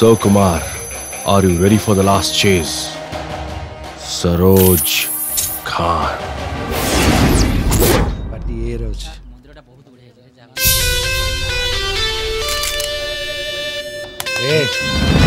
So Kumar, are you ready for the last chase? Saroj Khan. But the arrows. Hey.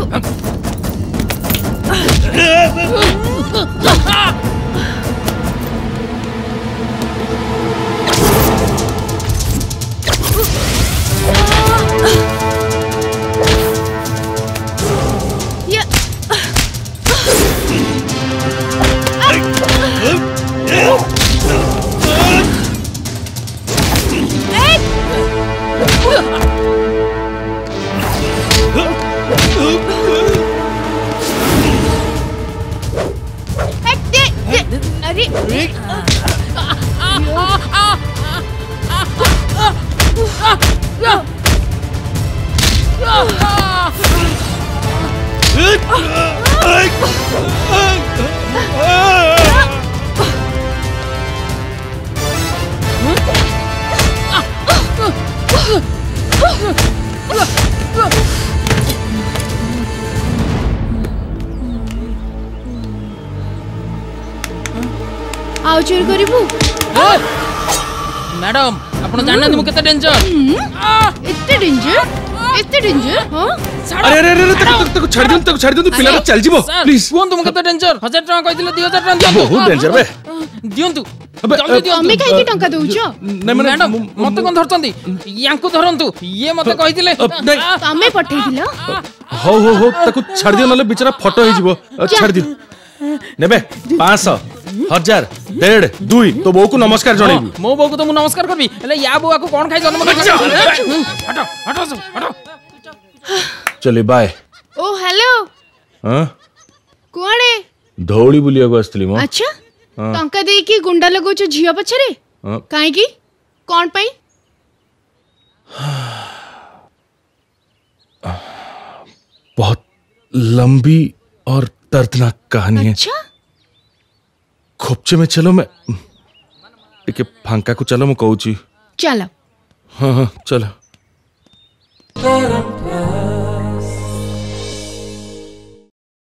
Ugh! ଆଉ ଚୋରି କରିବୁ madam ଆପଣ ଜାଣିନାହାନ୍ତି ମୁଁ କେତେ ଡେଞ୍ଜର ଏତେ ଡେଞ୍ଜର ଏତେ ଡେଞ୍ଜର ଆରେ ଆରେ ଆରେ ତାକୁ ତାକୁ ଛାଡ଼ି ଦିଅନ୍ତୁ ତାକୁ ଛାଡ଼ି ଦିଅନ୍ତୁ ପିଲାଟା ଚାଲିଯିବ ପ୍ଲିଜ କୁହନ୍ତୁ ମୁଁ କେତେ ଡେଞ୍ଜର 1000 ଟଙ୍କା କହିଥିଲେ 2000 ଟଙ୍କା ଦିଅନ୍ତୁ ବହୁତ ଡେଞ୍ଜର ବେ ଦିଅନ୍ତୁ ତମେ କାହିଁକି ଟଙ୍କା ଦଉଛ ମ୍ୟାଡମ ମତେ କଣ ଧରୁଛନ୍ତି ୟାଙ୍କୁ ଧରନ୍ତୁ ଇଏ ମତେ କହିଥିଲେ ତମେ ପଠେଇଥିଲ ହଉ ହଉ ହଉ ତାକୁ ଛାଡ଼ି ଦିଅ ନହେଲେ ବିଚରା ଫଟୋ ହେଇଯିବ ଛାଡ଼ି ଦିଅ ନେବେ 500 ହଜାର ଦେଢ ଦୁଇ ତୋ ବୋଉକୁ ନମସ୍କାର ଜଣେଇବି ମୋ ବୋଉକୁ ତ ମୁଁ ନମସ୍କାର କରିବି ହେଲେ ୟା ବୋଉ ଆକୁ କଣ ଖାଇ ଜନ୍ମ ହଟ ହଟ ସବୁ ହଟ चले बाय ओ हेलो हां कोण है धौली बुलिया को आसतली म अच्छा हाँ। टंका दे की गुंडा लगो छ झियो पछरे हाँ। काई की कोण पई बहुत लंबी और दर्दनाक कहानी है अच्छा खोपचे में चलो मैं टिके फांका को चलो मैं कहू छी चलो हां हां चलो